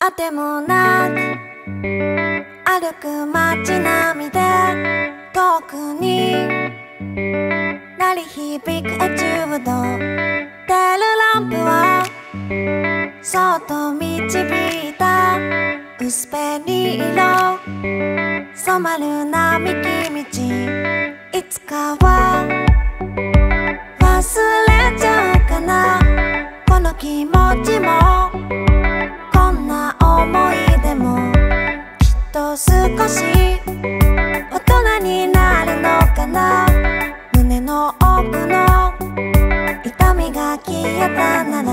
あてもなく歩く街並みで遠くに鳴り響くエチュード。テールランプをそっと導いた薄紅色。染まる並木道。いつかは忘れちゃうかな。この気持ちも少し大人になるのかな？胸の奥の痛みが消えたなら。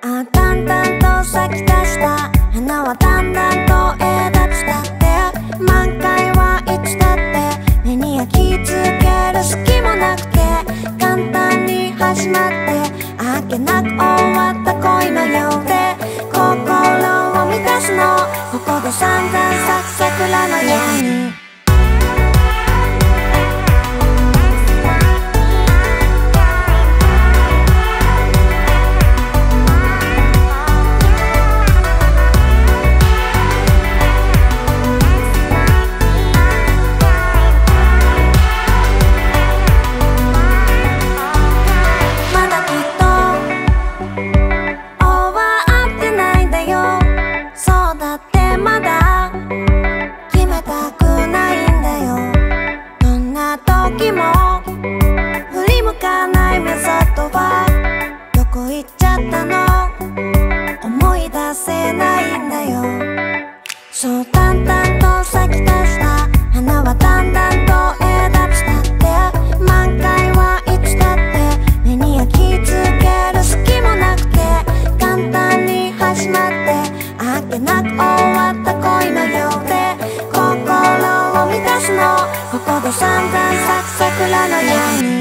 あ淡々と咲き出した花はだんだんと枝伝って。満開はいつだって。目に焼き付ける隙もなくて。簡単に始まって。あっけなく終わった恋のようで。心満たすのここで散々咲く桜のように。あっけなく終わった恋のようで心を満たすの。ここで散々咲く桜のよ。うに